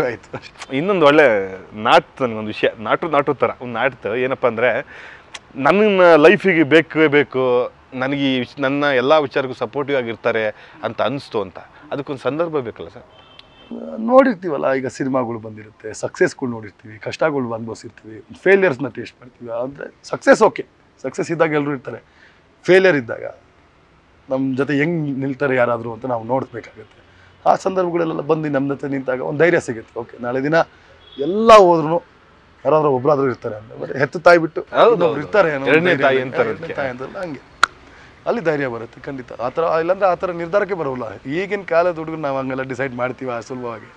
ಆಯ್ತು. ಇನ್ನೊಂದು ಒಳ್ಳೆ ನಾಟ್ ನನಗೊಂದು ವಿಷಯ. ನಾಟು ನಾಟು ಥರ. ಒಂದು ನಾಟ್ತು ಏನಪ್ಪ ಅಂದರೆ ನನ್ನ ಲೈಫಿಗೆ ಬೇಕೇ ಬೇಕು. ನನಗೆ ಈ ವಿಷ, ನನ್ನ ಎಲ್ಲ ವಿಚಾರಕ್ಕೂ ಸಪೋರ್ಟಿವ್ ಆಗಿರ್ತಾರೆ ಅಂತ ಅನಿಸ್ತು ಅಂತ. ಅದಕ್ಕೊಂದು ಸಂದರ್ಭ ಬೇಕಲ್ಲ ಸರ್? ನೋಡಿರ್ತೀವಲ್ಲ, ಈಗ ಸಿನಿಮಾಗಳು ಬಂದಿರುತ್ತೆ ಸಕ್ಸಸ್ಗಳು ನೋಡಿರ್ತೀವಿ, ಕಷ್ಟಗಳು ಅನುಭವಿಸಿರ್ತೀವಿ ಫೇಲಿಯರ್ಸ್ನ ಟೇಸ್ಟ್ ಮಾಡ್ತೀವಿ. ಅಂದರೆ ಸಕ್ಸಸ್ ಓಕೆ ಸಕ್ಸಸ್ ಇದ್ದಾಗ ಎಲ್ಲರೂ ಇರ್ತಾರೆ. ಫೇಲಿಯರ್ ಇದ್ದಾಗ ನಮ್ಮ ಜೊತೆ ಹೆಂಗೆ ನಿಲ್ತಾರೆ ಯಾರಾದರೂ ಅಂತ ನಾವು ನೋಡಬೇಕಾಗುತ್ತೆ. ಆ ಸಂದರ್ಭಗಳಲ್ಲೆಲ್ಲ ಬಂದು ನಮ್ಮ ಜೊತೆ ನಿಂತಾಗ ಒಂದು ಧೈರ್ಯ ಸಿಗುತ್ತೆ. ಓಕೆ ನಾಳೆ ದಿನ ಎಲ್ಲ ಹೋದ್ರು ಯಾರಾದ್ರೂ ಒಬ್ಬರಾದ್ರೂ ಇರ್ತಾರೆ ಅಂದ್ರೆ ಹೆತ್ತು ತಾಯಿ ಬಿಟ್ಟು ಇರ್ತಾರೆ ಹಂಗೆ. ಅಲ್ಲಿ ಧೈರ್ಯ ಬರುತ್ತೆ ಖಂಡಿತ. ಆ ಥರ ಇಲ್ಲಾಂದ್ರೆ ಆ ಥರ ನಿರ್ಧಾರಕ್ಕೆ ಬರೋಲ್ಲ. ಈಗಿನ ಕಾಲದ ಹುಡುಗರು ನಾವು ಹಂಗೆಲ್ಲ ಡಿಸೈಡ್ ಮಾಡ್ತೀವಿ ಆ ಸುಲಭವಾಗಿ.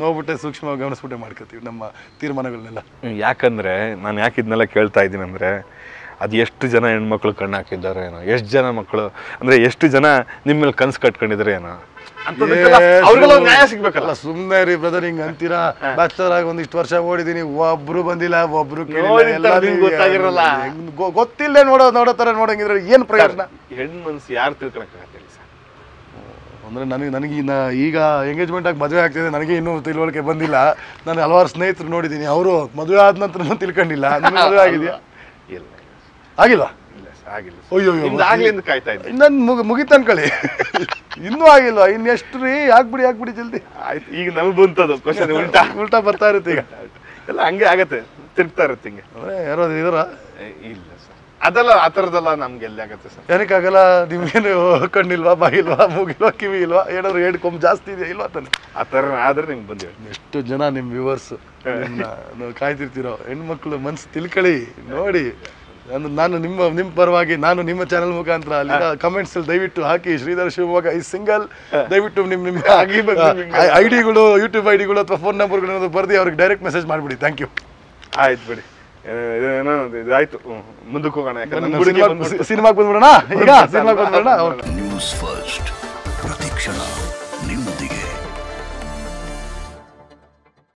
ನೋಡ್ಬಿಟ್ಟೆ ಸೂಕ್ಷ್ಮವಾಗಿ ಗಮನಿಸ್ಬಿಟ್ಟೆ ಮಾಡ್ಕೋತೀವಿ ನಮ್ಮ ತೀರ್ಮಾನಗಳನ್ನೆಲ್ಲ. ಯಾಕಂದರೆ ನಾನು ಯಾಕೆ ಇದನ್ನೆಲ್ಲ ಕೇಳ್ತಾ ಇದ್ದೀನಿ ಅಂದರೆ ಅದು ಎಷ್ಟು ಜನ ಹೆಣ್ಮಕ್ಳು ಕಣ್ಣು ಹಾಕಿದ್ದಾರೆ ಏನೋ ಎಷ್ಟು ಜನ ಮಕ್ಕಳು ಅಂದರೆ ಎಷ್ಟು ಜನ ನಿಮ್ಮ ಮೇಲೆ ಕನಸು ಕಟ್ಕೊಂಡಿದ್ದಾರೆ ಏನೋ. ಅವ್ರಿಗೆಲ್ಲ ನ್ಯಾಯ ಸಿಗ್ಬೇಕಲ್ಲ. ಸುಮ್ಮನೆ ರೀ ಬ್ರದರ್ ಹಿಂಗ್ ಅಂತೀರಾ? ಬ್ಯಾಚಲರ್ ಆಗಿ ಒಂದಿಷ್ಟು ವರ್ಷ ಓಡಿದೀನಿ ಒಬ್ರು ಬಂದಿಲ್ಲ ಒಬ್ರು ಗೊತ್ತಾಗಿರಲ್ಲ. ಗೊತ್ತಿಲ್ಲ ನೋಡೋ ನೋಡೋ ತರ ನೋಡಂಗಿದ್ರೆ ಏನ್ ಪ್ರಯೋಜನ? ಹೆಣ್ಣು ಮನ್ಸು ಯಾರು ತಿಳ್ಕೊಳಕ್ಕಾಗತ್ತಿಲ್ಲ ಸರ್. ಅಂದ್ರೆ ನನಗೆ ನನಗೆ ಇನ್ನ ಈಗ ಎಂಗೇಜ್ಮೆಂಟ್ ಆಗಿ ಮದುವೆ ಆಗ್ತಿದೆ ನನಗೆ ಇನ್ನೂ ತಿಳುವಳಿಕೆ ಬಂದಿಲ್ಲ. ನಾನು ಹಲವಾರು ಸ್ನೇಹಿತರು ನೋಡಿದ್ದೀನಿ ಅವರು ಮದುವೆ ಆದ ನಂತರ ತಿಳ್ಕೊಂಡಿಲ್ಲ. ಮದುವೆ ಆಗಿದೆಯಾ? ಇಲ್ಲ. ಆಗಿಲ್ವಾ? ಆಗಿಲ್ಲ ಅಯ್ಯೋ ಆಗ್ಲಿ ಅಂತ ಆಗ್ಲಿಂದ ಕಾಯ್ತಾ ಇದ್ದೆ. ಇನ್ನೊಂದು ಮುಗಿ ಮುಗಿತ ಅನ್ಕೊಳ್ಳಿ. ಇನ್ನೂ ಆಗಿಲ್ವಾ? ಇನ್ನೆಷ್ಟು ರೀ? ಆಗ್ಬಿಡಿ ಆಗ್ಬಿಡಿ ಜಲ್ದಿ. ಆಯ್ತು ಈಗ ನಮ್ಗೆ ಬಂತದು. ಕ್ವಶನ್ ಉಲ್ಟಾ ಉಲ್ಟಾ ಬರ್ತಾ ಇರುತ್ತೆ ಈಗ. ಎಲ್ಲ ಹಂಗೆ ಆಗತ್ತೆ ತಿರುಗ್ತಾ ಇರುತ್ತೆ ಹಿಂಗೆ. ಅಂದ್ರೆ ಯಾರೋ ಇದರ? ಇಲ್ಲ ಸರ್. ಅದೆಲ್ಲ ಆ ಥರದ್ದೆಲ್ಲ ನಮ್ಗೆ ಎಲ್ಲಿ ಆಗುತ್ತೆ ಸರ್? ಏನಕ್ಕಾಗಲ್ಲ? ನಿಮ್ಗೇನು ಕಣ್ಣಿಲ್ವಾ ಬಾಯಿಲ್ವಾ ಮೂಗಿಲ್ವಾ ಕಿವಿ ಇಲ್ವಾ? ಏನಾದ್ರು ಎರಡು ಕೊಂಬ್ ಜಾಸ್ತಿ ಇದೆಯಾ ಇಲ್ವಾ ತಾನೆ ಆ ಥರ ಆದ್ರೆ ನಿಮ್ಗೆ ಬಂದಿವೆ. ಎಷ್ಟು ಜನ ನಿಮ್ಮ ವ್ಯೂವರ್ಸ್ ಕಾಯ್ತಿರ್ತೀರೋ? ಹೆಣ್ಮಕ್ಳು ಮನ್ಸು ತಿಳ್ಕೊಳ್ಳಿ ನೋಡಿ. ನಾನು ನಾನು ನಿಮ್ಮ ನಿಮ್ಮ ಪರವಾಗಿ ನಾನು ನಿಮ್ಮ ಚಾನಲ್ ಮುಖಾಂತರ ಅಲ್ಲಿ ಕಮೆಂಟ್ಸ್ ಅಲ್ಲಿ ದಯವಿಟ್ಟು ಹಾಕಿ ಶ್ರೀಧರ್ ಶಿವಮೊಗ್ಗ ಈ ಸಿಂಗಲ್ ದಯವಿಟ್ಟು ನಿಮ್ಮ ನಿಮ್ಮ ಆಗಿ ಬಂದು ನಿಮ್ಗೆ. ಐಡಿಗಳು ಯೂಟ್ಯೂಬ್ ಐಡಿಗಳು ಅಥವಾ ಫೋನ್ ನಂಬರ್ಗಳು ಬರ್ದು ಅವ್ರಿಗೆ ಡೈರೆಕ್ಟ್ ಮೆಸೇಜ್ ಮಾಡಿಬಿಡಿ. ಥ್ಯಾಂಕ್ ಯು ಆಯ್ತು ಬಿಡಿ. ಏನೋ- ಇದಾಯ್ತು ಮುಂದಕ್ಕೆ ಹೋಗೋಣ ಸಿನಿಮಾಗೆ ಬಂದ್ಬಿಡೋಣ? ಈಗ ಸಿನಿಮಾಗೆ ಬಂದ್ಬಿಡೋಣ? ನ್ಯೂಸ್ ಫಸ್ಟ್ ಪ್ರತಿಕ್ಷಣ ನಿಮ್ಮೊಂದಿಗೆ